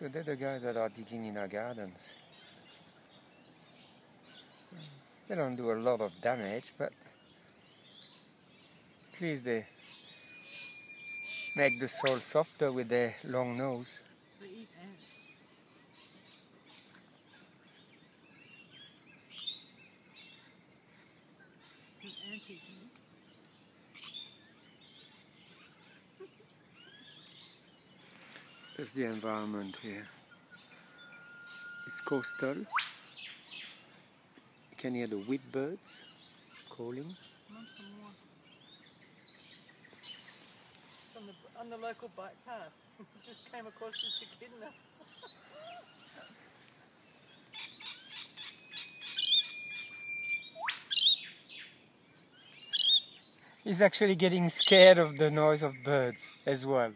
So they're the guys that are digging in our gardens. They don't do a lot of damage, but at least they make the soil softer with their long nose. That's the environment here. It's coastal. You can hear the wheat birds calling. Want some more? On the, on the local bike path. Just came across this echidna. He's actually getting scared of the noise of birds as well.